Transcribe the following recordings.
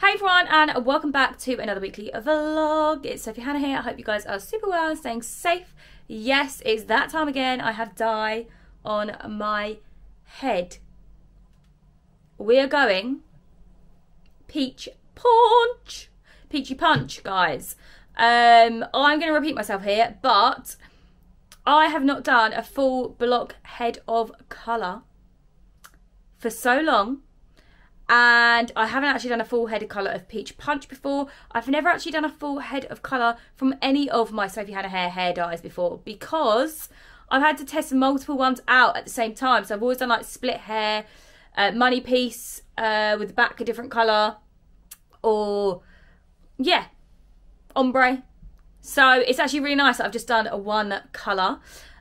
Hey everyone and welcome back to another weekly vlog. It's Sophie Hannah here. I hope you guys are super well staying safe. Yes, it's that time again. I have dye on my head. We are going peach punch. Peachy punch, guys. Um, I'm going to repeat myself here, but I have not done a full block head of colour for so long and I haven't actually done a full head of colour of Peach Punch before. I've never actually done a full head of colour from any of my Sophie Hannah Hair hair dyes before because I've had to test multiple ones out at the same time. So I've always done like split hair, uh, money piece uh, with the back a different colour or yeah, ombre. So it's actually really nice that I've just done a one colour.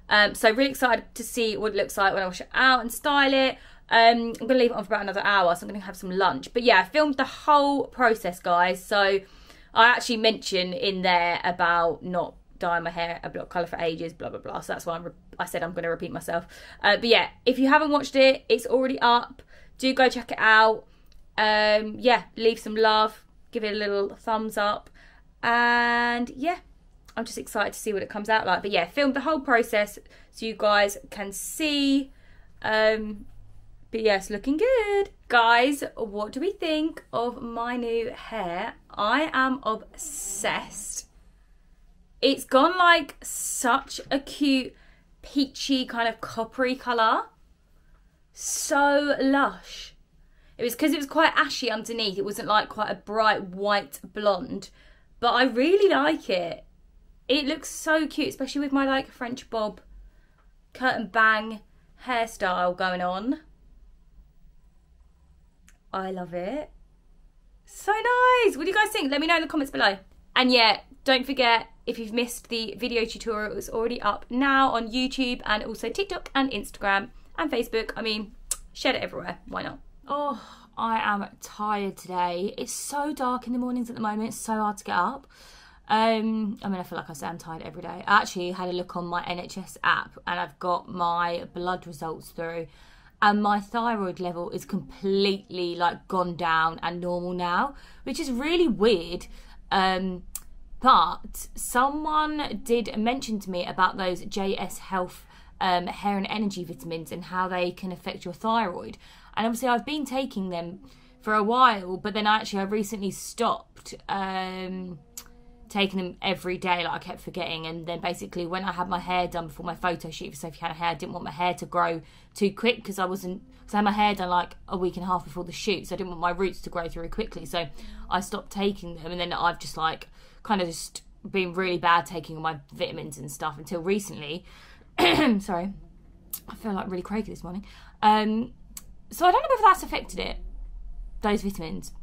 Um, so really excited to see what it looks like when I wash it out and style it. Um, I'm going to leave it on for about another hour, so I'm going to have some lunch. But yeah, I filmed the whole process, guys. So I actually mentioned in there about not dyeing my hair a block colour for ages, blah, blah, blah. So that's why I'm I said I'm going to repeat myself. Uh, but yeah, if you haven't watched it, it's already up. Do go check it out. Um, yeah, leave some love. Give it a little thumbs up. And yeah, I'm just excited to see what it comes out like. But yeah, filmed the whole process so you guys can see um, but yes, looking good. Guys, what do we think of my new hair? I am obsessed. It's gone like such a cute peachy kind of coppery colour. So lush. It was because it was quite ashy underneath. It wasn't like quite a bright white blonde. But I really like it. It looks so cute, especially with my like French bob curtain bang hairstyle going on. I love it. So nice. What do you guys think? Let me know in the comments below. And yeah, don't forget, if you've missed the video tutorial, it's already up now on YouTube and also TikTok and Instagram and Facebook. I mean, share it everywhere. Why not? Oh, I am tired today. It's so dark in the mornings at the moment. It's so hard to get up. Um, I mean, I feel like I say I'm tired every day. I actually had a look on my NHS app and I've got my blood results through and my thyroid level is completely like gone down and normal now, which is really weird. Um, but someone did mention to me about those JS Health um, hair and energy vitamins and how they can affect your thyroid. And obviously, I've been taking them for a while, but then I actually, I recently stopped. Um, taking them every day like I kept forgetting. And then basically when I had my hair done before my photo shoot for Sophie Hannah Hair I didn't want my hair to grow too quick because I wasn't because I had my hair done like a week and a half before the shoot so I didn't want my roots to grow through quickly. So I stopped taking them and then I've just like kind of just been really bad taking all my vitamins and stuff until recently. Sorry. I feel like really crazy this morning. Um so I don't know if that's affected it those vitamins.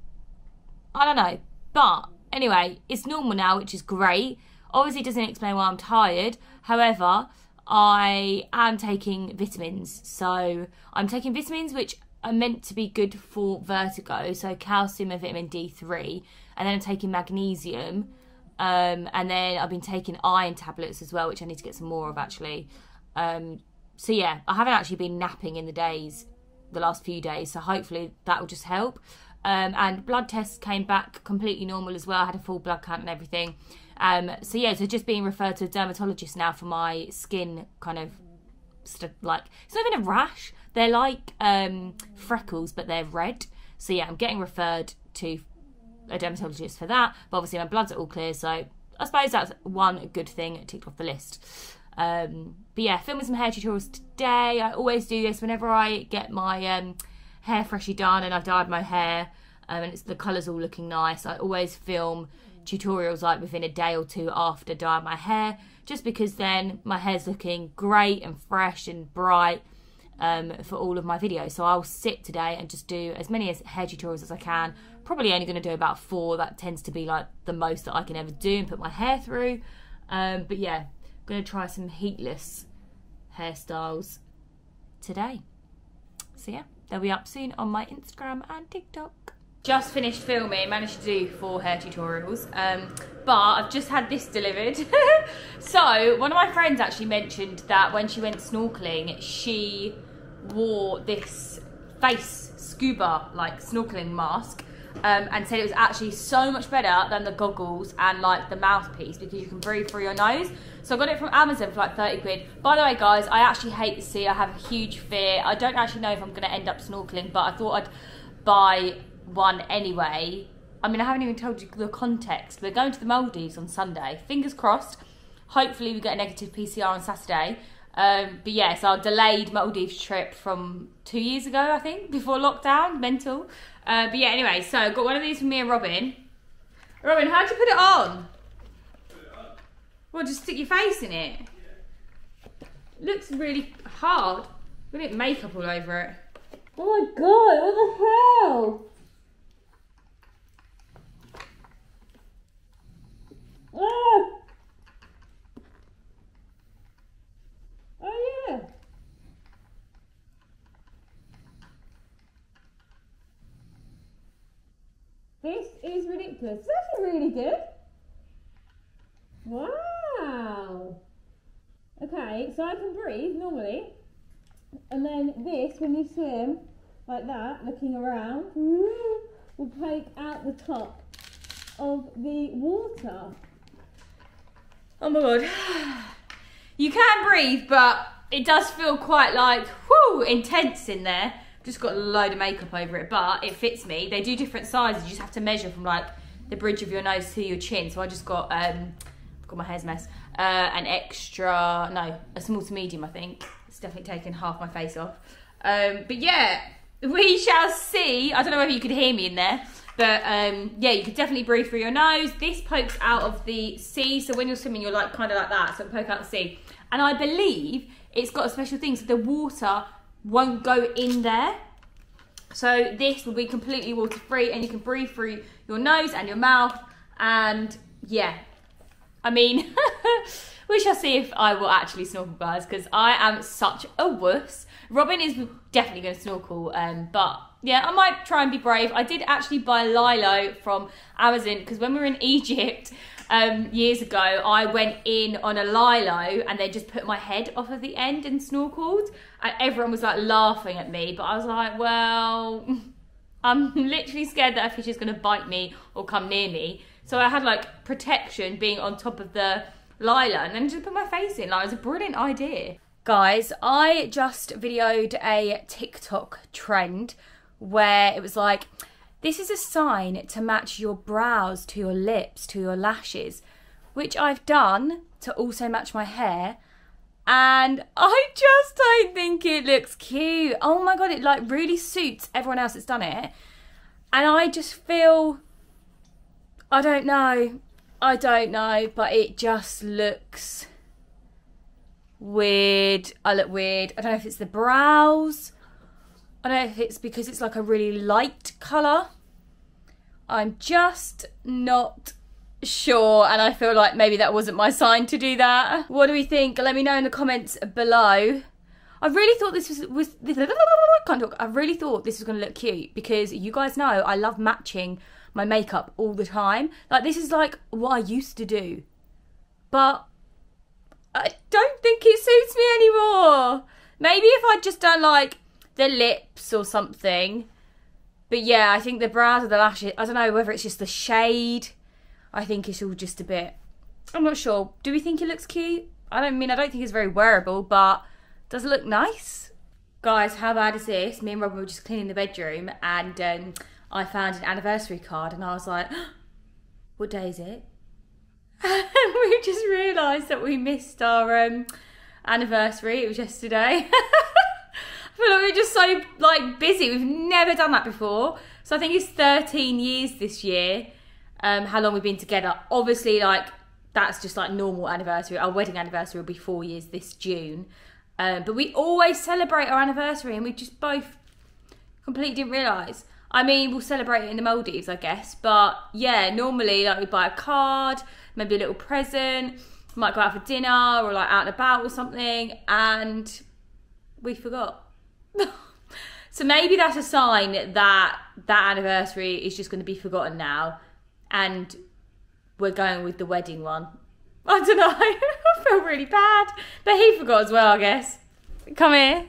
I don't know but Anyway, it's normal now, which is great. Obviously, doesn't explain why I'm tired. However, I am taking vitamins. So I'm taking vitamins which are meant to be good for vertigo. So calcium and vitamin D3. And then I'm taking magnesium. Um, and then I've been taking iron tablets as well, which I need to get some more of actually. Um, so yeah, I haven't actually been napping in the days, the last few days. So hopefully that will just help. Um, and blood tests came back completely normal as well. I had a full blood count and everything. Um, so yeah, so just being referred to a dermatologist now for my skin kind of st- like it's not even a rash. They're like um, freckles, but they're red. So yeah, I'm getting referred to a dermatologist for that. But obviously my bloods are all clear, so I suppose that's one good thing ticked off the list. Um, but yeah, filming some hair tutorials today. I always do this whenever I get my um, hair freshly done and I've dyed my hair um, and it's the colours all looking nice. I always film tutorials like within a day or two after dyeing my hair just because then my hair's looking great and fresh and bright um, for all of my videos. So I'll sit today and just do as many as hair tutorials as I can. Probably only going to do about four. That tends to be like the most that I can ever do and put my hair through. Um, but yeah, I'm going to try some heatless hairstyles today. So yeah. They'll be up soon on my Instagram and TikTok. Just finished filming, managed to do four hair tutorials, um, but I've just had this delivered. so one of my friends actually mentioned that when she went snorkeling, she wore this face scuba like snorkeling mask um, and said it was actually so much better than the goggles and like the mouthpiece because you can breathe through your nose. So I got it from Amazon for like 30 quid. By the way, guys, I actually hate the sea. I have a huge fear. I don't actually know if I'm going to end up snorkeling, but I thought I'd buy one anyway. I mean, I haven't even told you the context. We're going to the Maldives on Sunday. Fingers crossed. Hopefully, we get a negative PCR on Saturday. Um, but yeah, so our delayed Maldives trip from two years ago, I think, before lockdown. Mental. Uh, but yeah, anyway, so I got one of these for me and Robin. Robin, how'd you put it on? Well, just stick your face in it. Looks really hard. We didn't makeup all over it. Oh my god, what the hell? Oh yeah. This is ridiculous. It's actually really good. Wow. Okay, so I can breathe normally. And then this, when you swim like that, looking around, will poke out the top of the water. Oh my god. You can breathe, but it does feel quite like, whoo, intense in there. Just got a load of makeup over it, but it fits me. They do different sizes. You just have to measure from like the bridge of your nose to your chin. So I just got, um, got my hair's mess, uh, an extra, no, a small to medium, I think. It's definitely taken half my face off. Um, but yeah, we shall see. I don't know whether you could hear me in there. But um, yeah, you could definitely breathe through your nose. This pokes out of the sea, so when you're swimming, you're like kind of like that, so it poke out the sea. And I believe it's got a special thing, so the water won't go in there. So this will be completely water free, and you can breathe through your nose and your mouth. And yeah, I mean, we shall see if I will actually snorkel, guys, because I am such a wuss. Robin is definitely going to snorkel, um, but yeah, I might try and be brave. I did actually buy Lilo from Amazon because when we were in Egypt um, years ago, I went in on a Lilo and then just put my head off of the end and snorkeled. And everyone was like laughing at me, but I was like, well, I'm literally scared that a fish is going to bite me or come near me. So I had like protection being on top of the Lilo and then just put my face in. Like, it was a brilliant idea. Guys, I just videoed a TikTok trend where it was like, this is a sign to match your brows to your lips to your lashes, which I've done to also match my hair. And I just don't think it looks cute. Oh my god, it like really suits everyone else that's done it. And I just feel, I don't know, I don't know, but it just looks weird. I look weird. I don't know if it's the brows I don't know if it's because it's like a really light colour. I'm just not sure and I feel like maybe that wasn't my sign to do that. What do we think? Let me know in the comments below. I really thought this was, was this, can't talk. I really thought this was going to look cute because you guys know I love matching my makeup all the time. Like this is like what I used to do. But I don't think it suits me anymore. Maybe if I'd just done like the lips or something. But yeah, I think the brows or the lashes, I don't know whether it's just the shade. I think it's all just a bit, I'm not sure. Do we think it looks cute? I don't mean, I don't think it's very wearable, but does it look nice? Guys, how bad is this? Me and Robin were just cleaning the bedroom and um, I found an anniversary card and I was like, what day is it? And we just realised that we missed our um, anniversary. It was yesterday. Like we're just so like busy. We've never done that before. So I think it's 13 years this year. Um, how long we've been together. Obviously, like that's just like normal anniversary. Our wedding anniversary will be four years this June. Um, but we always celebrate our anniversary, and we just both completely didn't realise. I mean, we'll celebrate it in the Maldives, I guess. But yeah, normally like we buy a card, maybe a little present, might go out for dinner or like out and about or something, and we forgot so maybe that's a sign that that anniversary is just going to be forgotten now, and we're going with the wedding one. I don't know. I feel really bad, but he forgot as well, I guess. Come here.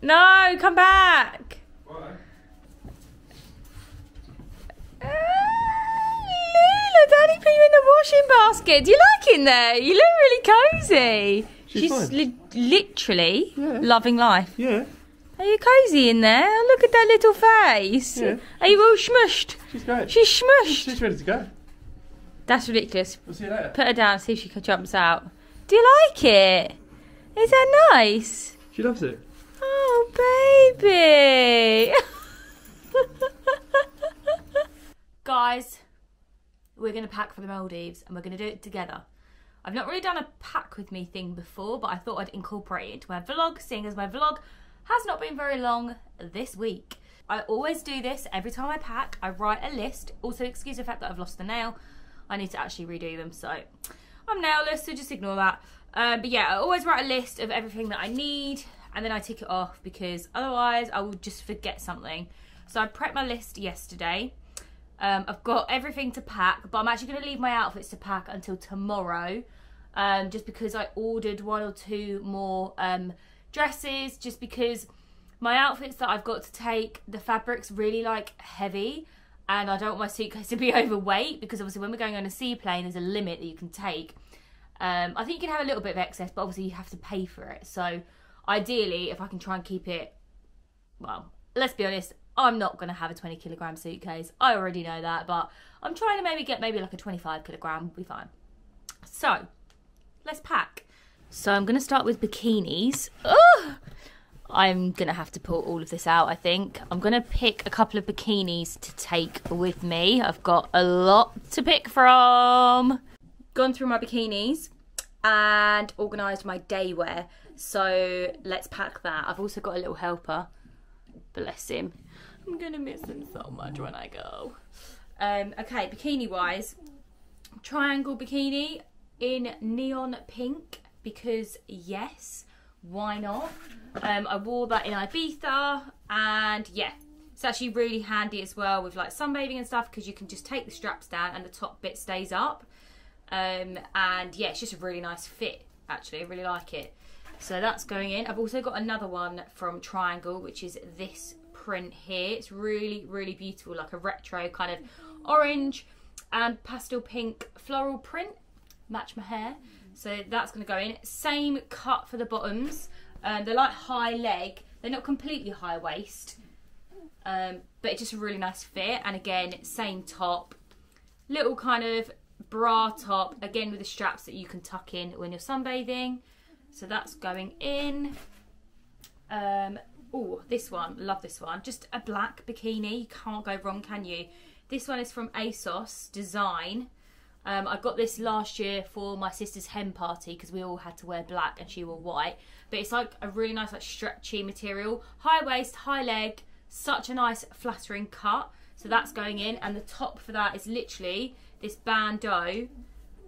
No, come back. Why? Daddy put you in the washing basket. Do you like it in there? You look really cosy. She's fine. li- literally Yeah. loving life. Yeah, Are you cozy in there? Look at that little face. Yeah. Are you all smushed? she's great. She's smushed. She's ready to go. That's ridiculous. We'll see you later. Put her down, see if she jumps out. Do you like it? Is that nice? She loves it. Oh, baby. Guys, we're going to pack for the Maldives and we're going to do it together. I've not really done a pack with me thing before, but I thought I'd incorporate it into my vlog, seeing as my vlog has not been very long this week. I always do this every time I pack. I write a list. Also, excuse the fact that I've lost the nail. I need to actually redo them, so I'm nailless, so just ignore that. Um, but yeah, I always write a list of everything that I need, and then I tick it off because otherwise I will just forget something. So I prepped my list yesterday. Um, I've got everything to pack, but I'm actually going to leave my outfits to pack until tomorrow, um, just because I ordered one or two more um, dresses, just because my outfits that I've got to take, the fabric's really like heavy, and I don't want my suitcase to be overweight because obviously when we're going on a seaplane, there's a limit that you can take. Um, I think you can have a little bit of excess, but obviously you have to pay for it. So ideally, if I can try and keep it, well, let's be honest, I'm not going to have a 20 kilogram suitcase. I already know that, but I'm trying to maybe get maybe like a 25 kilogram, will be fine. So let's pack. So I'm going to start with bikinis. Ugh! I'm going to have to pull all of this out, I think. I'm going to pick a couple of bikinis to take with me. I've got a lot to pick from. Gone through my bikinis and organised my day wear. So let's pack that. I've also got a little helper. Bless him. I'm going to miss him so much when I go. Um, okay, bikini wise, triangle bikini in neon pink because yes, why not? Um, I wore that in Ibiza and yeah, it's actually really handy as well with like sunbathing and stuff because you can just take the straps down and the top bit stays up. Um, and yeah, it's just a really nice fit actually. I really like it. So that's going in. I've also got another one from Triangl, which is this print here. It's really, really beautiful, like a retro kind of orange and pastel pink floral print. Match my hair. So that's going to go in. Same cut for the bottoms. Um, they're like high leg. They're not completely high waist. Um, but it's just a really nice fit. And again, same top. Little kind of bra top. Again, with the straps that you can tuck in when you're sunbathing. So that's going in. Um, oh, this one. Love this one. Just a black bikini. You can't go wrong, can you? This one is from ASOS Design. Um, I got this last year for my sister's hen party because we all had to wear black and she wore white. But it's like a really nice, like stretchy material. High waist, high leg. Such a nice, flattering cut. So that's going in. And the top for that is literally this bandeau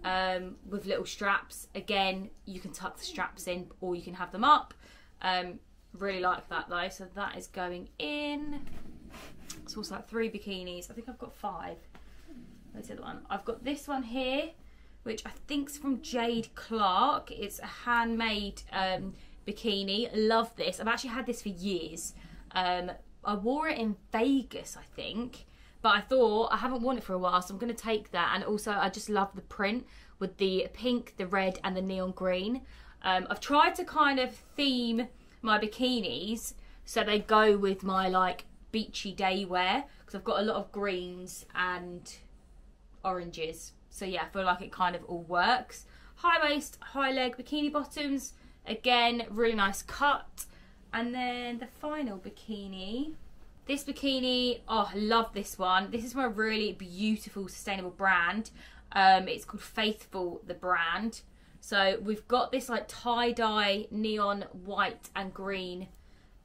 um, with little straps. Again, you can tuck the straps in or you can have them up. Um, really like that though. So that is going in. It's also like three bikinis. I think I've got five. Where's the other one? I've got this one here, which I think's from Jade Clark. It's a handmade um, bikini. Love this. I've actually had this for years. Um, I wore it in Vegas, I think. But I thought I haven't worn it for a while, so I'm going to take that. And also, I just love the print with the pink, the red, and the neon green. Um, I've tried to kind of theme my bikinis so they go with my like beachy day wear because I've got a lot of greens and oranges. So yeah, I feel like it kind of all works. High waist, high leg bikini bottoms. Again, really nice cut. And then the final bikini. This bikini, oh, I love this one. This is from a really beautiful, sustainable brand. Um, it's called Faithfull, the brand. So we've got this like tie-dye neon white and green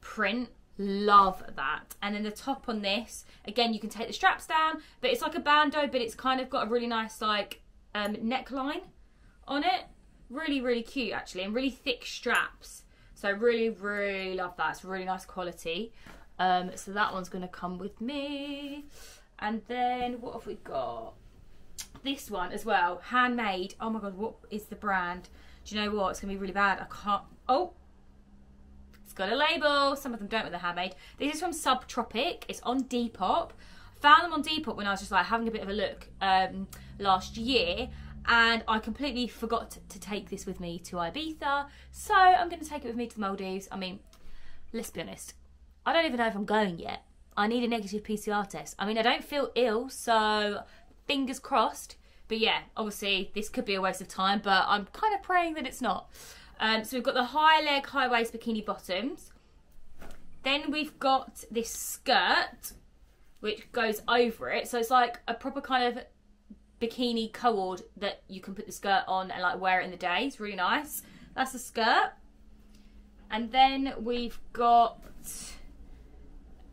print. Love that. And then the top on this, again, you can take the straps down, but it's like a bandeau, but it's kind of got a really nice like um, neckline on it. Really, really cute actually, and really thick straps. So I really, really love that. It's really nice quality. Um, so that one's going to come with me. And then what have we got? This one as well, handmade. Oh my god, what is the brand? Do you know what? It's going to be really bad. I can't. Oh, got a label. Some of them don't with the handmade. This is from Subtropic. It's on Depop. Found them on Depop when I was just like having a bit of a look um, last year. and I completely forgot to take this with me to Ibiza. So I'm going to take it with me to the Maldives. I mean, let's be honest, I don't even know if I'm going yet. I need a negative PCR test. I mean, I don't feel ill, so fingers crossed. But yeah, obviously this could be a waste of time, but I'm kind of praying that it's not. Um, so we've got the high leg, high waist bikini bottoms. Then we've got this skirt, which goes over it. So it's like a proper kind of bikini cord that you can put the skirt on and like wear it in the day. It's really nice. That's the skirt. And then we've got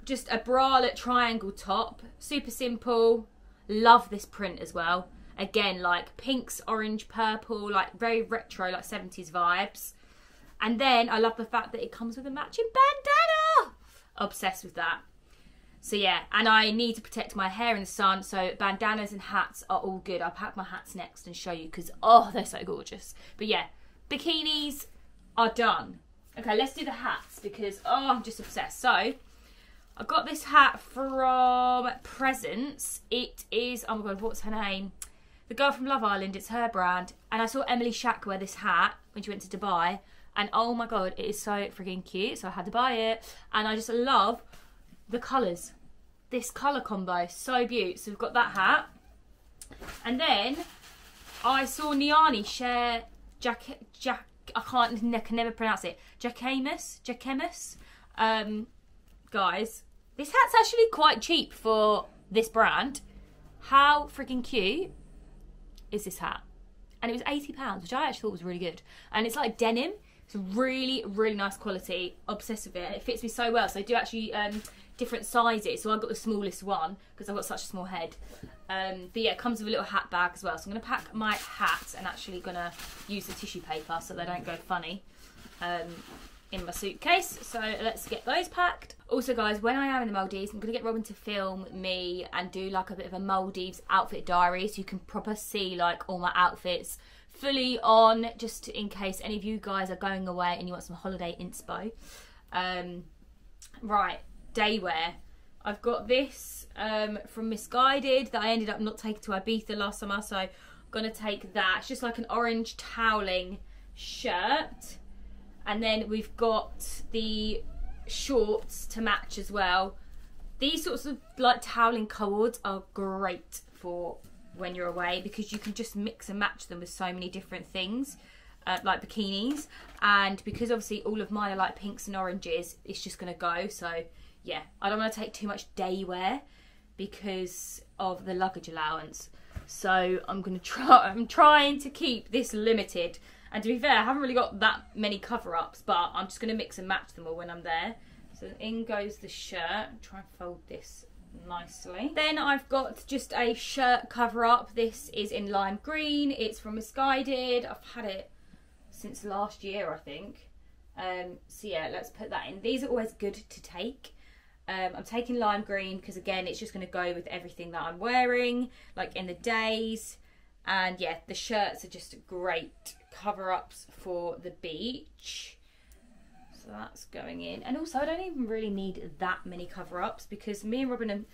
just a bralette triangle top. Super simple. Love this print as well. Again, like pinks, orange, purple, like very retro, like 70s vibes. And then I love the fact that it comes with a matching bandana. Obsessed with that. So yeah, and I need to protect my hair in the sun, so bandanas and hats are all good. I'll pack my hats next and show you because oh, they're so gorgeous. But yeah, bikinis are done. Okay, let's do the hats because oh, I'm just obsessed. So I got this hat from Presence. It is oh my god, what's her name? The girl from Love Island. It's her brand, and I saw Emily Shack wear this hat when she went to Dubai, and oh my god, it is so freaking cute. So I had to buy it, and I just love the colours. This colour combo, so beautiful. So we've got that hat. And then I saw Niani share Jack Jack I can't I can never pronounce it. Jacquemus. Jacquemus. Um guys, this hat's actually quite cheap for this brand. How freaking cute is this hat? And it was £80, which I actually thought was really good. And it's like denim. It's really, really nice quality. Obsessed with it. It fits me so well. So I do actually um, different sizes. So I got the smallest one because I've got such a small head. Um, but yeah, it comes with a little hat bag as well. So I'm going to pack my hat and actually going to use the tissue paper so they don't go funny um, in my suitcase. So let's get those packed. Also guys, when I am in the Maldives, I'm going to get Robin to film me and do like a bit of a Maldives outfit diary so you can proper see like all my outfits fully on just in case any of you guys are going away and you want some holiday inspo. Um, right, day wear. I've got this um, from Missguided that I ended up not taking to Ibiza last summer, so I'm gonna take that. It's just like an orange toweling shirt, and then we've got the shorts to match as well. These sorts of like toweling cords are great for when you're away because you can just mix and match them with so many different things. Uh, like bikinis and because obviously all of mine are like pinks and oranges it's just gonna go so yeah, I don't want to take too much day wear because of the luggage allowance. So I'm gonna try. I'm trying to keep this limited. And to be fair, I haven't really got that many cover-ups, but I'm just gonna mix and match them all when I'm there. So in goes the shirt. Try and fold this nicely. Then I've got just a shirt cover-up. This is in lime green. It's from Missguided. I've had it since last year, I think. Um, so yeah, let's put that in. These are always good to take um, I'm taking lime green because again it's just going to go with everything that I'm wearing like in the days and yeah the shirts are just great cover-ups for the beach. So that's going in. And also I don't even really need that many cover-ups because me and Robin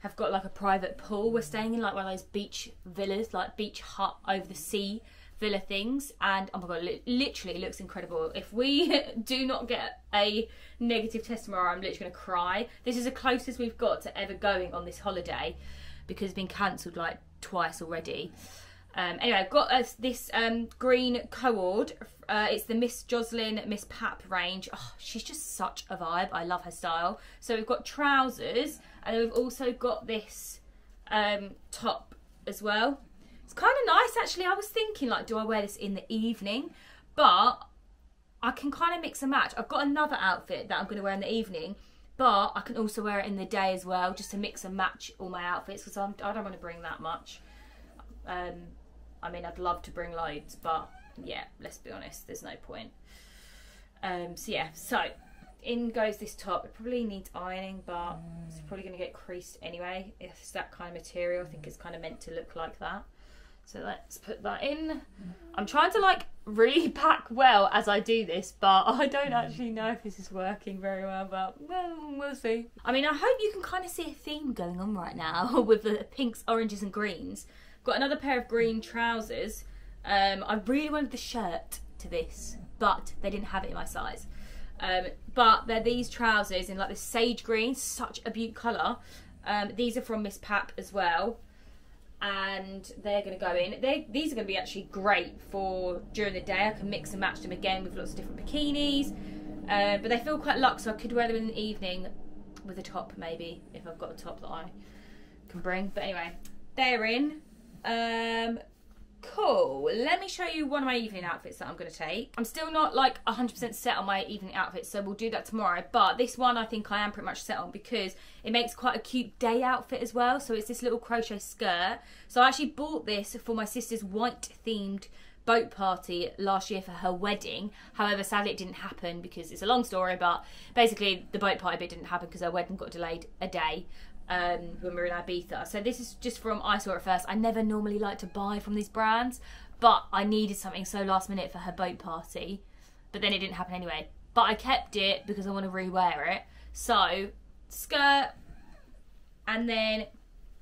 have got like a private pool. We're staying in like one of those beach villas like beach hut over the sea villa things. And oh my god li literally looks incredible. If we do not get a negative test tomorrow i'm literally going to cry. This is the closest we've got to ever going on this holiday because it's been cancelled like twice already um, anyway, I've got uh, this um, green cord. Uh, it's the Miss Jocelyn Miss Pap range. Oh, she's just such a vibe. I love her style. So we've got trousers, and we've also got this um, top as well. It's kind of nice actually. I was thinking like, do I wear this in the evening? But I can kind of mix and match. I've got another outfit that I'm going to wear in the evening, but I can also wear it in the day as well, just to mix and match all my outfits because I don't want to bring that much. Um, I mean, I'd love to bring loads, but yeah, let's be honest, there's no point. Um, so yeah, so in goes this top. It probably needs ironing, but it's probably going to get creased anyway. It's that kind of material. I think it's kind of meant to look like that. So let's put that in. I'm trying to like really pack well as I do this, but I don't actually know if this is working very well, but well, we'll see. I mean, I hope you can kind of see a theme going on right now with the pinks, oranges and greens. Got another pair of green trousers. Um, I really wanted the shirt to this, but they didn't have it in my size. Um, but they're these trousers in like this sage green, such a beaut colour. Um, these are from Miss Pap as well, and they're going to go in. They these are going to be actually great for during the day. I can mix and match them again with lots of different bikinis. Uh, but they feel quite luxe, so I could wear them in the evening with a top maybe if I've got a top that I can bring. But anyway, they're in. Um, cool. Let me show you one of my evening outfits that I'm going to take. I'm still not like 100% set on my evening outfit, so we'll do that tomorrow. But this one I think I am pretty much set on because it makes quite a cute day outfit as well. So it's this little crochet skirt. So I actually bought this for my sister's white themed boat party last year for her wedding. However, sadly it didn't happen because it's a long story, but basically the boat party bit didn't happen because her wedding got delayed a day um, when we were in Ibiza. So this is just from I saw it first. I never normally like to buy from these brands, but I needed something so last minute for her boat party. But then it didn't happen anyway. But I kept it because I want to rewear it. So skirt, and then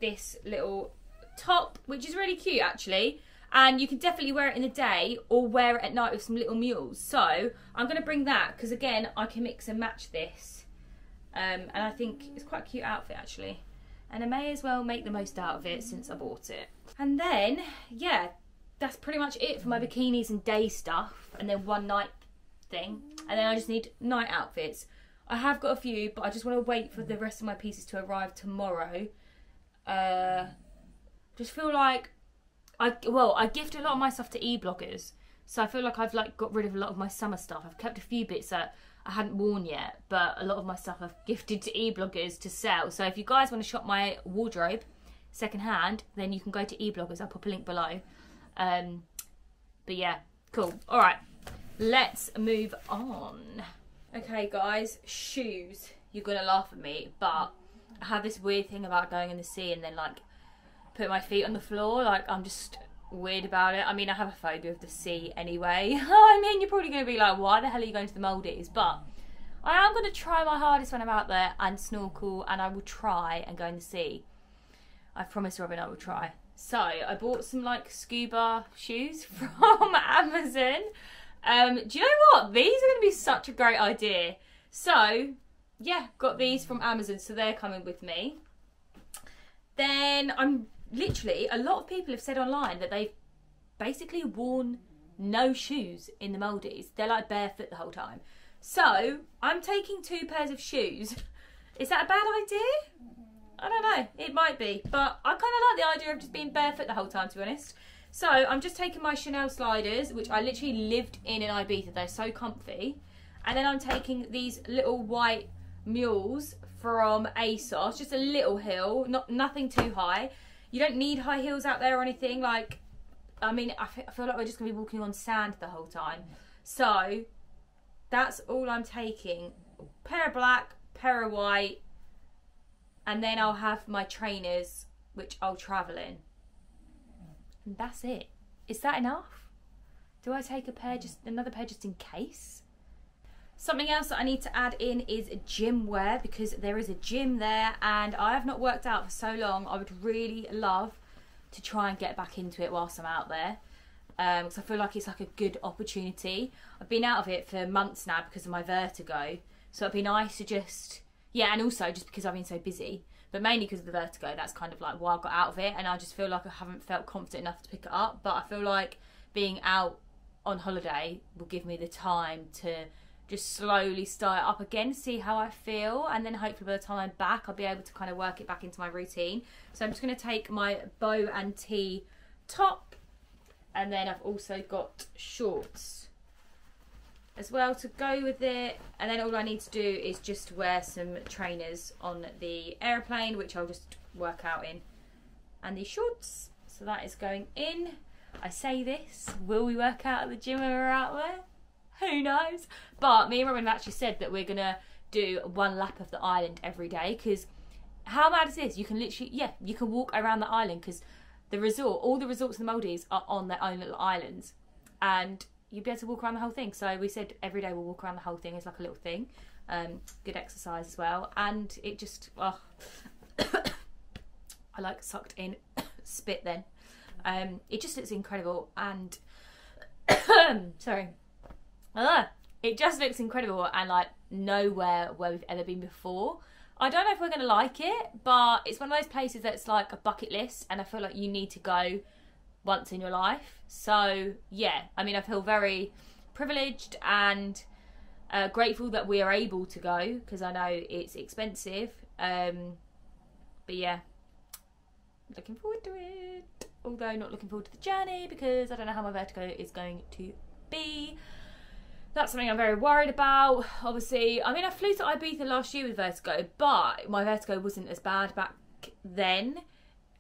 this little top, which is really cute actually. And you can definitely wear it in the day or wear it at night with some little mules. So I'm going to bring that because again, I can mix and match this um, and I think it's quite a cute outfit actually. And I may as well make the most out of it since I bought it. And then, yeah, that's pretty much it for my bikinis and day stuff. And then one night thing. And then I just need night outfits. I have got a few, but I just want to wait for the rest of my pieces to arrive tomorrow. Uh, just feel like I well, I gift a lot of my stuff to e-bloggers, so I feel like I've like got rid of a lot of my summer stuff. I've kept a few bits that I hadn't worn yet, but a lot of my stuff I've gifted to e-bloggers to sell. So if you guys want to shop my wardrobe secondhand, then you can go to e-bloggers. I'll put a link below. Um, but yeah, cool. All right, let's move on. Okay, guys, shoes. You're gonna laugh at me, but I have this weird thing about going in the sea and then like put my feet on the floor. Like I'm just weird about it. I mean, I have a phobia of the sea anyway. I mean, you're probably going to be like, why the hell are you going to the Maldives? But I am going to try my hardest when I'm out there and snorkel, and I will try and go in the sea. I promise Robin I will try. So I bought some like scuba shoes from Amazon. Um, do you know what? These are going to be such a great idea. So yeah, got these from Amazon, so they're coming with me. Then I'm literally, a lot of people have said online that they've basically worn no shoes in the Maldives. They're like barefoot the whole time. So I'm taking two pairs of shoes. Is that a bad idea? I don't know. It might be, but I kind of like the idea of just being barefoot the whole time, to be honest. So I'm just taking my Chanel sliders, which I literally lived in in Ibiza. They're so comfy. And then I'm taking these little white mules from ASOS, just a little heel, not nothing too high. You don't need high heels out there or anything. Like, I mean, I, feel like we're just going to be walking on sand the whole time. So, that's all I'm taking. Pair of black, pair of white, and then I'll have my trainers, which I'll travel in. And that's it. Is that enough? Do I take a pair, just another pair just in case? Something else that I need to add in is gym wear because there is a gym there and I have not worked out for so long. I would really love to try and get back into it whilst I'm out there because um, I feel like it's like a good opportunity. I've been out of it for months now because of my vertigo, so it'd be nice to just yeah, and also just because I've been so busy, but mainly because of the vertigo. That's kind of like why I got out of it, and I just feel like I haven't felt confident enough to pick it up. But I feel like being out on holiday will give me the time to just slowly start up again, see how I feel, and then hopefully by the time I'm back, I'll be able to kind of work it back into my routine. So I'm just going to take my bow and tee top, and then I've also got shorts as well to go with it. And then all I need to do is just wear some trainers on the airplane, which I'll just work out in, and these shorts. So that is going in. I say this, will we work out at the gym when we're out there? Who knows? But me and Robin have actually said that we're gonna do one lap of the island every day because how mad is this? You can literally, yeah, you can walk around the island because the resort, all the resorts in the Maldives are on their own little islands, and you'd be able to walk around the whole thing. So we said every day we'll walk around the whole thing. It's like a little thing, um, good exercise as well, and it just, oh, I like sucked in spit then. Um, it just looks incredible, and Sorry. It just looks incredible and like nowhere where we've ever been before. I don't know if we're going to like it, but it's one of those places that's like a bucket list, and I feel like you need to go once in your life. So, yeah, I mean, I feel very privileged and uh, grateful that we are able to go because I know it's expensive. Um, but yeah, looking forward to it. Although not looking forward to the journey because I don't know how my vertigo is going to be that's something I'm very worried about. Obviously, I mean, I flew to Ibiza last year with vertigo, but my vertigo wasn't as bad back then.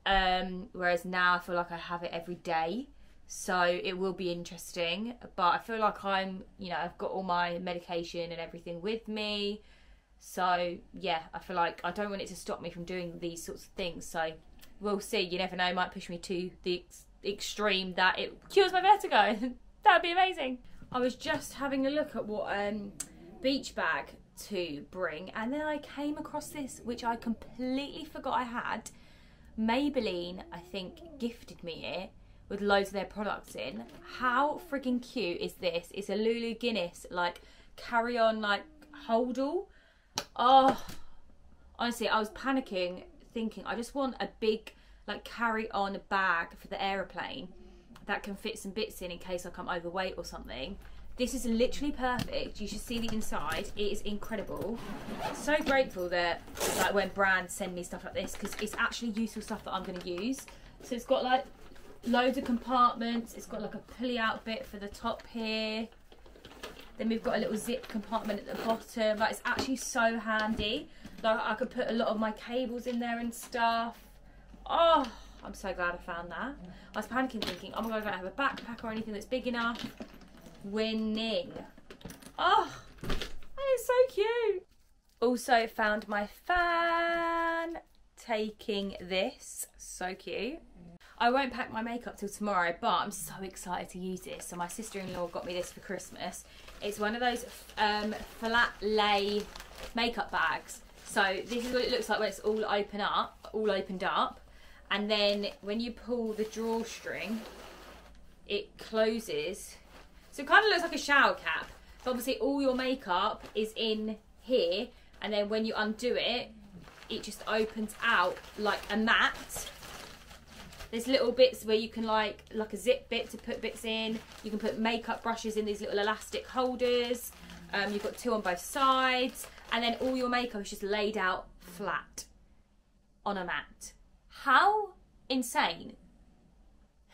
Um, whereas now I feel like I have it every day. So it will be interesting. But I feel like I'm, you know, I've got all my medication and everything with me. So yeah, I feel like I don't want it to stop me from doing these sorts of things. So we'll see. You never know, it might push me to the ex- extreme that it cures my vertigo. that would be amazing. I was just having a look at what um, beach bag to bring, and then I came across this, which I completely forgot I had. Maybelline, I think, gifted me it with loads of their products in. How freaking cute is this? It's a Lulu Guinness, like, carry on, like, holdall. Oh, honestly, I was panicking, thinking, I just want a big, like, carry on bag for the aeroplane that can fit some bits in in case I come overweight or something. This is literally perfect. You should see the inside. It is incredible. So grateful that like when brands send me stuff like this because it's actually useful stuff that I'm going to use. So it's got like loads of compartments. It's got like a pulley out bit for the top here. Then we've got a little zip compartment at the bottom. Like it's actually so handy. Like I could put a lot of my cables in there and stuff. Oh, I'm so glad I found that. I was panicking thinking, oh my god, I don't have a backpack or anything that's big enough. Winning. Oh, that is so cute. Also found my fan taking this. So cute. I won't pack my makeup till tomorrow, but I'm so excited to use this. So my sister-in-law got me this for Christmas. It's one of those um, flat lay makeup bags. So this is what it looks like when it's all open up, all opened up and then when you pull the drawstring it closes. So it kind of looks like a shower cap but obviously all your makeup is in here and then when you undo it it just opens out like a mat. There's little bits where you can like like a zip bit to put bits in. You can put makeup brushes in these little elastic holders. Um, you've got two on both sides. And then all your makeup is just laid out flat on a mat how insane.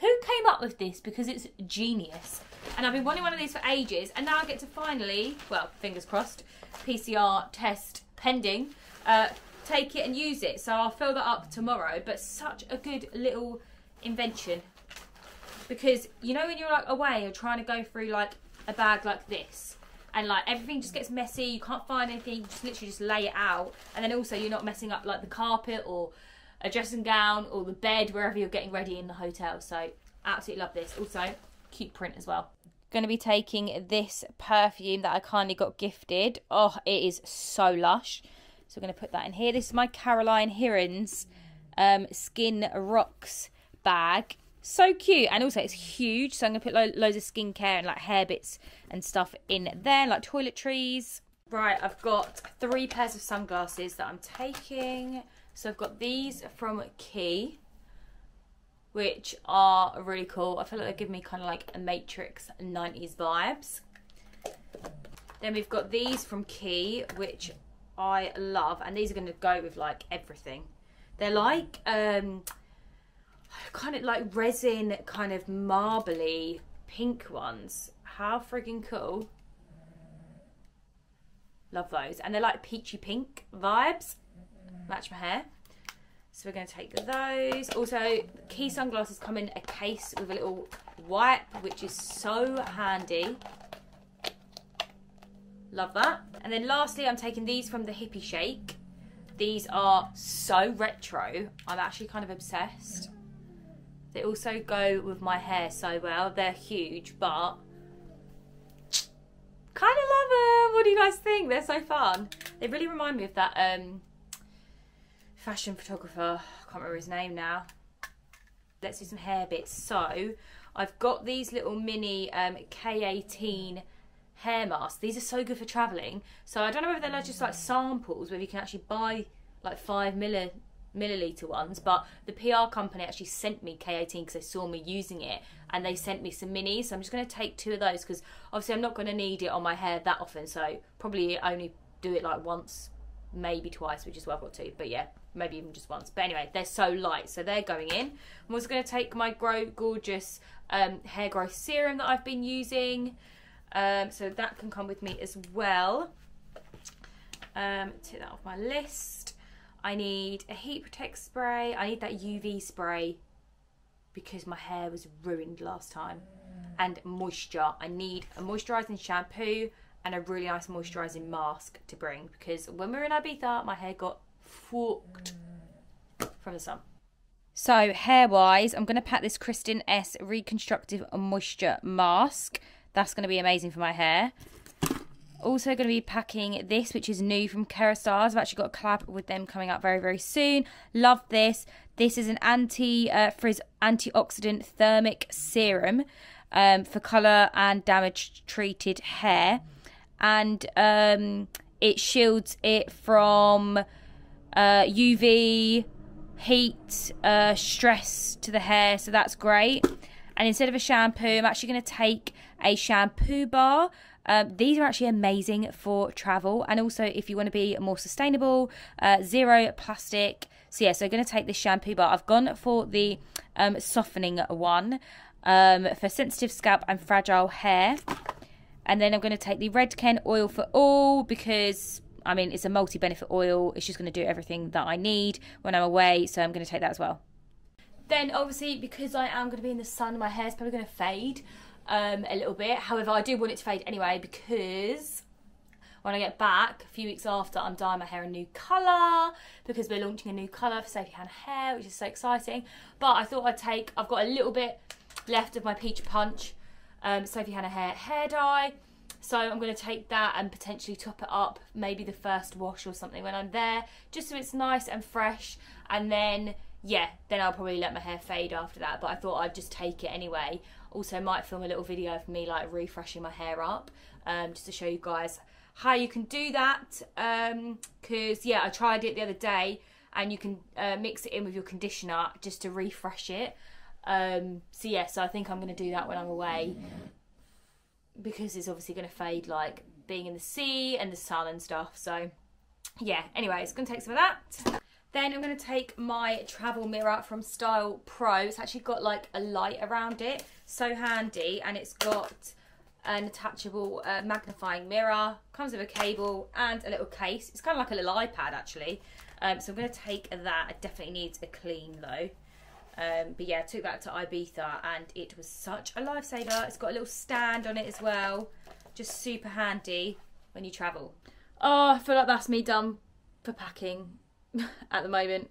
Who came up with this? Because it's genius. And I've been wanting one of these for ages, and now I get to finally, well, fingers crossed, PCR test pending, uh, take it and use it. So I'll fill that up tomorrow. But such a good little invention. Because, you know, when you're like away, you're trying to go through like a bag like this, and like everything just gets messy, you can't find anything, you just literally just lay it out. And then also, you're not messing up like the carpet or a dressing gown or the bed wherever you're getting ready in the hotel. So absolutely love this. Also, cute print as well. Going to be taking this perfume that I kindly got gifted. Oh, it is so lush. So we're going to put that in here. This is my Caroline Hirons um, Skin Rocks bag. So cute. And also it's huge. So I'm going to put lo loads of skincare and like hair bits and stuff in there. Like toiletries. Right, I've got three pairs of sunglasses that I'm taking. So I've got these from Quay, which are really cool. I feel like they give me kind of like a Matrix 90s vibes. Then we've got these from Quay, which I love. And these are going to go with like everything. They're like, um, kind of like resin, kind of marbly pink ones. How frigging cool. Love those. And they're like peachy pink vibes match my hair. So we're going to take those. Also, Quay sunglasses come in a case with a little wipe, which is so handy. Love that. And then lastly, I'm taking these from the Hippie Shake. These are so retro. I'm actually kind of obsessed. They also go with my hair so well. They're huge, but kind of love them. What do you guys think? They're so fun. They really remind me of that um, fashion photographer. I can't remember his name now. Let's do some hair bits. So I've got these little mini um, K18 hair masks. These are so good for travelling. So I don't know if they're just like samples where you can actually buy like five milli milliliter ones, but the PR company actually sent me K18 because they saw me using it and they sent me some minis. So I'm just going to take two of those because obviously I'm not going to need it on my hair that often. So probably only do it like once, maybe twice, which is why I've got two. But yeah, maybe even just once. But anyway, they're so light, so they're going in. I'm also going to take my Grow Gorgeous um, hair growth serum that I've been using. Um, so that can come with me as well. Um, take that off my list. I need a heat protect spray. I need that UV spray because my hair was ruined last time. And moisture. I need a moisturising shampoo and a really nice moisturising mask to bring because when we were in Ibiza, my hair got fucked from the sun. So hair wise, I'm going to pack this Kristin Ess Reconstructive Moisture Mask. That's going to be amazing for my hair. Also going to be packing this, which is new from Kerastase. I've actually got a collab with them coming up very, very soon. Love this. This is an anti-frizz uh, antioxidant thermic serum um, for colour and damage treated hair. And um, it shields it from uh, UV, heat, uh, stress to the hair. So that's great. And instead of a shampoo, I'm actually going to take a shampoo bar. Um, these are actually amazing for travel and also if you want to be more sustainable, uh, zero plastic. So yeah, so I'm going to take this shampoo bar. I've gone for the um, softening one um, for sensitive scalp and fragile hair. And then I'm going to take the Redken Oil for All because I mean, it's a multi benefit oil. It's just going to do everything that I need when I'm away. So I'm going to take that as well. Then, obviously, because I am going to be in the sun, my hair's probably going to fade um, a little bit. However, I do want it to fade anyway because when I get back a few weeks after, I'm dyeing my hair a new colour because we're launching a new colour for Sophie Hannah Hair, which is so exciting. But I thought I'd take, I've got a little bit left of my Peach Punch um, Sophie Hannah Hair hair dye. So I'm going to take that and potentially top it up, maybe the first wash or something when I'm there, just so it's nice and fresh. And then, yeah, then I'll probably let my hair fade after that. But I thought I'd just take it anyway. Also, might film a little video of me like refreshing my hair up, um, just to show you guys how you can do that. Because um, yeah, I tried it the other day, and you can uh, mix it in with your conditioner just to refresh it. Um, so yeah, so I think I'm going to do that when I'm away because it's obviously going to fade like being in the sea and the sun and stuff. So yeah, anyway, it's going to take some of that. Then I'm going to take my travel mirror from StylPro. It's actually got like a light around it. So handy. And it's got an attachable uh, magnifying mirror. Comes with a cable and a little case. It's kind of like a little iPad actually. Um, so I'm going to take that. It definitely needs a clean though. Um, but yeah, took that to Ibiza and it was such a lifesaver. It's got a little stand on it as well. Just super handy when you travel. Oh, I feel like that's me done for packing at the moment.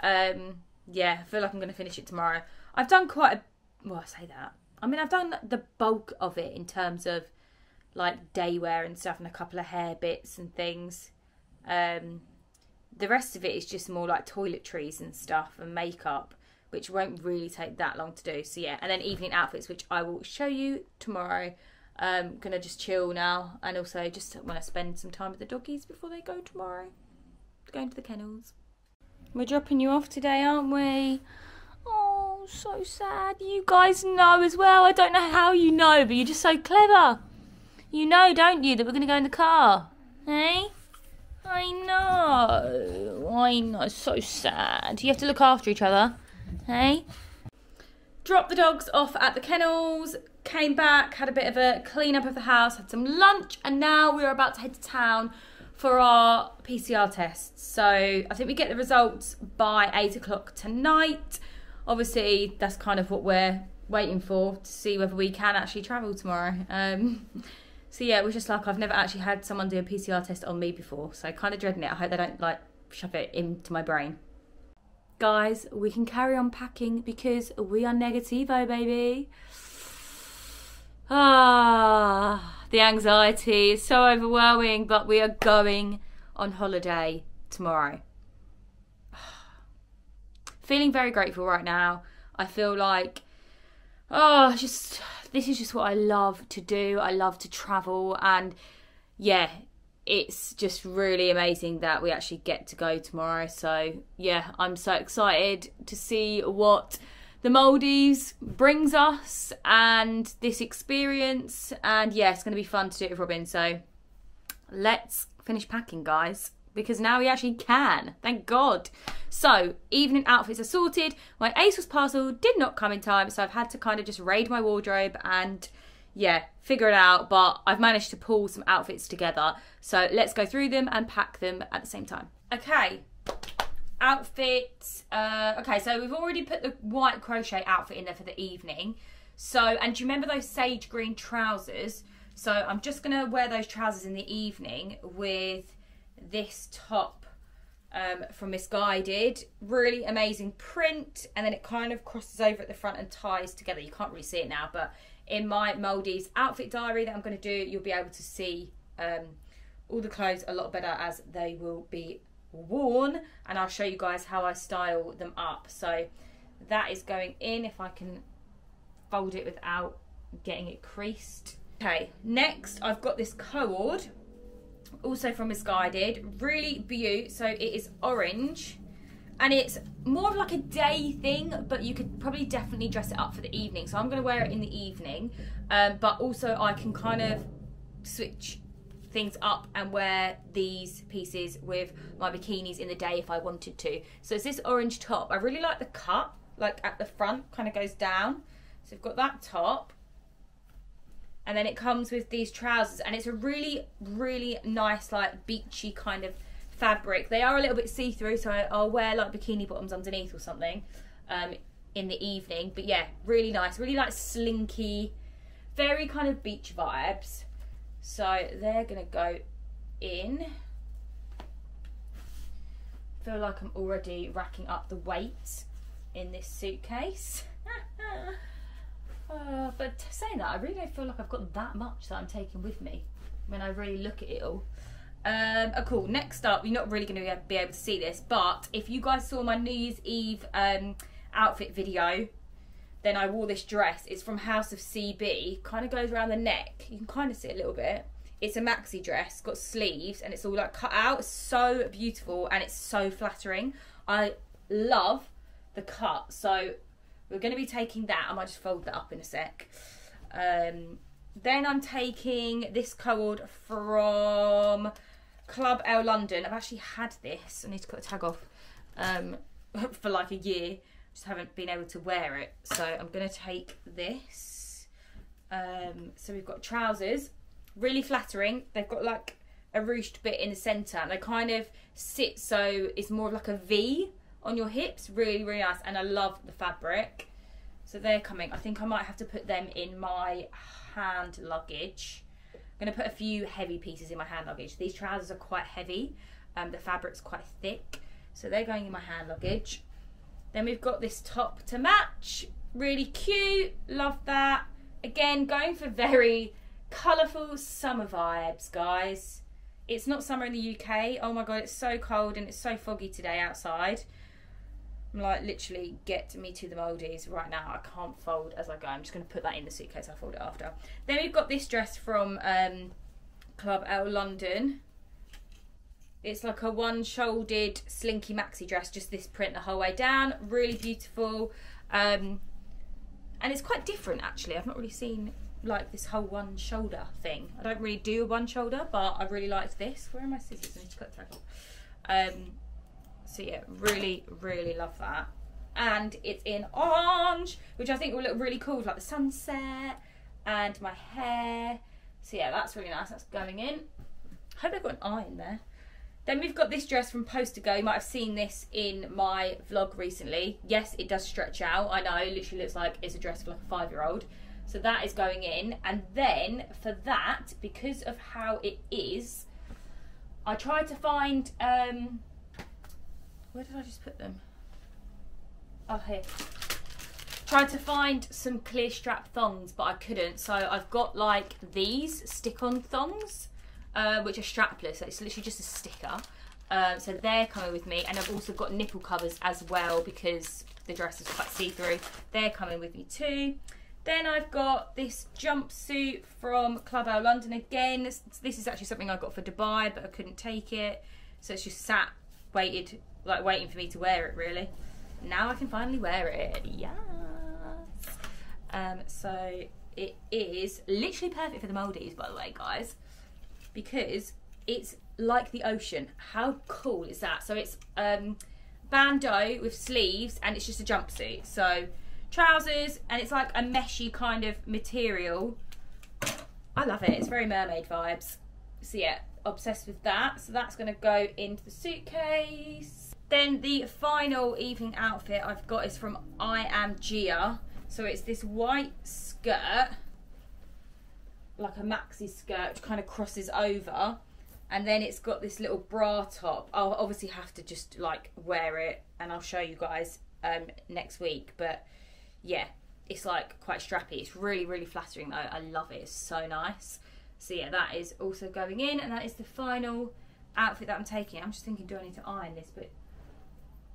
Um, yeah, I feel like I'm going to finish it tomorrow. I've done quite a... Well, I say that. I mean, I've done the bulk of it in terms of like day wear and stuff and a couple of hair bits and things. Um, the rest of it is just more like toiletries and stuff and makeup which won't really take that long to do. So yeah, and then evening outfits, which I will show you tomorrow. Um, gonna just chill now, and also just want to spend some time with the doggies before they go tomorrow. Going to the kennels. We're dropping you off today, aren't we? Oh, so sad. You guys know as well. I don't know how you know, but you're just so clever. You know, don't you, that we're going to go in the car? Hey? I know. I know. So sad. You have to look after each other. Hey? Dropped the dogs off at the kennels, came back, had a bit of a clean up of the house, had some lunch, and now we're about to head to town for our PCR tests. So I think we get the results by eight o'clock tonight. Obviously, that's kind of what we're waiting for to see whether we can actually travel tomorrow. Um, so yeah, it was just like I've never actually had someone do a PCR test on me before, so kind of dreading it. I hope they don't like shove it into my brain guys, we can carry on packing because we are negativo, baby. Ah, the anxiety is so overwhelming, but we are going on holiday tomorrow. Feeling very grateful right now. I feel like oh, just this is just what I love to do. I love to travel, and yeah, it's just really amazing that we actually get to go tomorrow. So yeah, I'm so excited to see what the Maldives brings us and this experience. And yeah, it's going to be fun to do it with Robin. So let's finish packing, guys because now we actually can. Thank God. So, evening outfits are sorted. My ASOS parcel did not come in time, so I've had to kind of just raid my wardrobe and yeah, figure it out. But I've managed to pull some outfits together. So, let's go through them and pack them at the same time. Okay, outfits. Uh, okay, so we've already put the white crochet outfit in there for the evening. So, and do you remember those sage green trousers? So, I'm just going to wear those trousers in the evening with this top um, from Missguided. Really amazing print, and then it kind of crosses over at the front and ties together. You can't really see it now, but in my Maldives outfit diary that I'm going to do, you'll be able to see um, all the clothes a lot better as they will be worn, and I'll show you guys how I style them up. So that is going in if I can fold it without getting it creased. Okay, next I've got this cord also from Missguided, Really beaut. So it is orange. And it's more of like a day thing, but you could probably definitely dress it up for the evening. So I'm going to wear it in the evening. Um, but also I can kind of switch things up and wear these pieces with my bikinis in the day if I wanted to. So it's this orange top. I really like the cut, like at the front, kind of goes down. So I've got that top and then it comes with these trousers and it's a really really nice like beachy kind of fabric. They are a little bit see-through so i'll wear like bikini bottoms underneath or something um, in the evening. But yeah really nice. Really like slinky very kind of beach vibes. So they're gonna go in. Feel like i'm already racking up the weight in this suitcase. Uh, but saying that, I really don't feel like I've got that much that I'm taking with me when I really look at it all. Um, oh, cool. Next up, you're not really going to be able to see this, but if you guys saw my New Year's Eve um, outfit video, then I wore this dress. It's from House of CB. Kind of goes around the neck. You can kind of see it a little bit. It's a maxi dress, got sleeves, and it's all like cut out. It's so beautiful and it's so flattering. I love the cut. So we're going to be taking that. I might just fold that up in a sec. Um, then I'm taking this cord from Club L London. I've actually had this. I need to cut the tag off um, for like a year. Just haven't been able to wear it. So I'm going to take this. Um, so we've got trousers. Really flattering. They've got like a ruched bit in the centre. And they kind of sit so it's more like a V on your hips. Really, really nice. And I love the fabric. So they're coming. I think I might have to put them in my hand luggage. I'm going to put a few heavy pieces in my hand luggage. These trousers are quite heavy. Um, the fabric's quite thick. So they're going in my hand luggage. Then we've got this top to match. Really cute. Love that. Again, going for very colourful summer vibes, guys. It's not summer in the UK. Oh my god, it's so cold and it's so foggy today outside. I'm like, literally, get me to the Maldives right now. I can't fold as I go. I'm just going to put that in the suitcase. I'll fold it after. Then we've got this dress from um, Club L London. It's like a one-shouldered slinky maxi dress, just this print the whole way down. Really beautiful. Um, and it's quite different, actually. I've not really seen like this whole one shoulder thing. I don't really do a one shoulder, but I really liked this. Where are my scissors? I need to cut the tag off. Um, so yeah, really, really love that. And it's in orange, which I think will look really cool, like the sunset and my hair. So yeah, that's really nice. That's going in. I hope I've got an eye in there. Then we've got this dress from Post to Go. You might have seen this in my vlog recently. Yes, it does stretch out. I know, it literally looks like it's a dress for like a five-year-old. So that is going in. And then for that, because of how it is, I tried to find um, where did I just put them? Oh, here. Tried to find some clear strap thongs, but I couldn't. So I've got like these stick-on thongs, uh, which are strapless. So it's literally just a sticker. Uh, so they're coming with me. And I've also got nipple covers as well because the dress is quite see-through. They're coming with me too. Then I've got this jumpsuit from Club L London again. This, this is actually something I got for Dubai, but I couldn't take it. So it's just sat, waited, like waiting for me to wear it really. Now I can finally wear it. Yes. Um, so it is literally perfect for the Maldives, by the way, guys, because it's like the ocean. How cool is that? So it's um, bandeau with sleeves, and it's just a jumpsuit. So trousers, and it's like a meshy kind of material. I love it. It's very mermaid vibes. So yeah, obsessed with that. So that's going to go into the suitcase. Then the final evening outfit I've got is from I Am Gia. So it's this white skirt, like a maxi skirt, which kind of crosses over. And then it's got this little bra top. I'll obviously have to just like wear it and I'll show you guys um, next week. But yeah, it's like quite strappy. It's really, really flattering though. I love it. It's so nice. So yeah, that is also going in, and that is the final outfit that I'm taking. I'm just thinking, do I need to iron this? But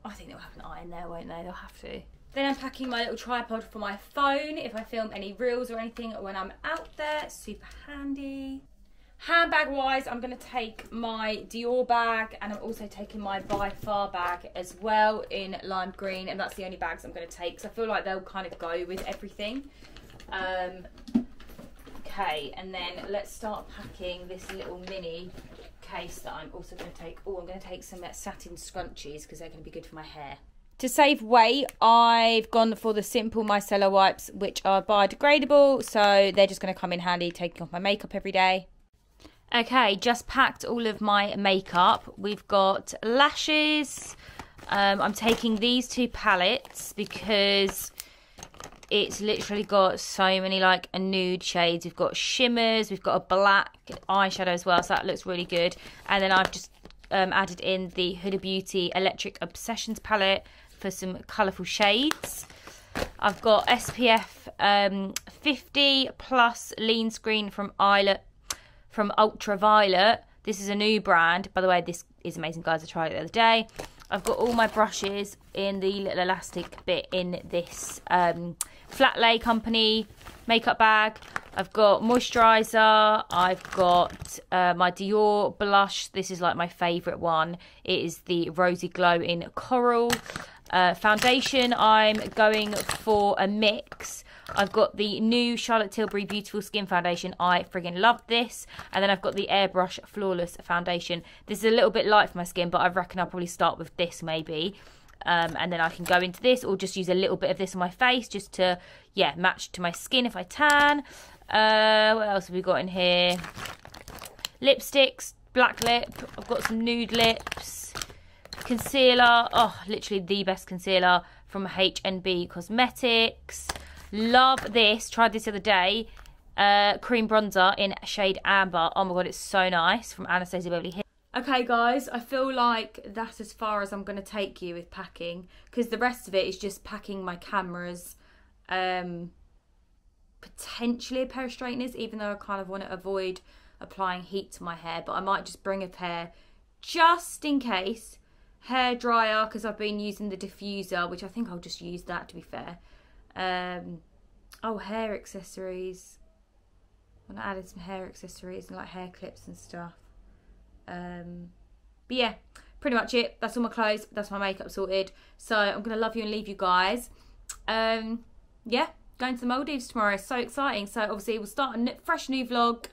I think they'll have an eye in there, won't they? They'll have to. Then I'm packing my little tripod for my phone if I film any reels or anything when I'm out there. Super handy. Handbag wise, I'm going to take my Dior bag and I'm also taking my By Far bag as well in lime green. And that's the only bags I'm going to take because I feel like they'll kind of go with everything. Um, okay, and then let's start packing this little mini case that I'm also going to take. Oh, I'm going to take some satin scrunchies because they're going to be good for my hair. To save weight, I've gone for the simple micellar wipes, which are biodegradable, so they're just going to come in handy taking off my makeup every day. Okay, just packed all of my makeup. We've got lashes. Um, I'm taking these two palettes because it's literally got so many like a nude shades. We've got shimmers, we've got a black eyeshadow as well, so that looks really good. And then I've just um, added in the Huda Beauty Electric Obsessions palette for some colourful shades. I've got SPF um, 50 plus lean screen from Islet from Ultra Violette. This is a new brand. By the way, this is amazing, guys. I tried it the other day. I've got all my brushes in the little elastic bit in this um, Flat Lay Company makeup bag. I've got moisturiser. I've got uh, my Dior blush. This is like my favourite one. It is the Rosy Glow in Coral. Uh, foundation, I'm going for a mix I've got the new Charlotte Tilbury Beautiful Skin Foundation. I friggin' love this. And then I've got the Airbrush Flawless Foundation. This is a little bit light for my skin, but I reckon I'll probably start with this maybe. Um, and then I can go into this or just use a little bit of this on my face just to, yeah, match to my skin if I tan. Uh, what else have we got in here? Lipsticks, black lip. I've got some nude lips. Concealer. Oh, literally the best concealer from HNB Cosmetics. Love this. Tried this the other day. Uh, cream bronzer in shade Amber. Oh my god, it's so nice from Anastasia Beverly Hills. Okay, guys, I feel like that's as far as I'm going to take you with packing because the rest of it is just packing my cameras, um, potentially a pair of straighteners, even though I kind of want to avoid applying heat to my hair, but I might just bring a pair just in case. Hair dryer because I've been using the diffuser, which I think I'll just use that to be fair. Um, oh, hair accessories. I want to add some hair accessories and like hair clips and stuff. Um, but yeah, pretty much it. That's all my clothes. That's my makeup sorted. So I'm going to love you and leave you guys. Um, yeah, going to the Maldives tomorrow. So exciting. So obviously we'll start a fresh new vlog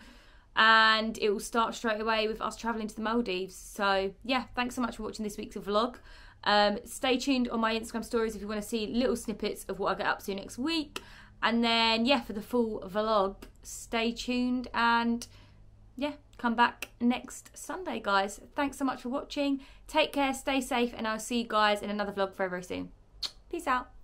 and it will start straight away with us travelling to the Maldives. So yeah, thanks so much for watching this week's vlog. Um, stay tuned on my Instagram stories if you want to see little snippets of what I get up to next week. And then, yeah, for the full vlog, stay tuned and, yeah, come back next Sunday, guys. Thanks so much for watching. Take care, stay safe, and I'll see you guys in another vlog very, very soon. Peace out.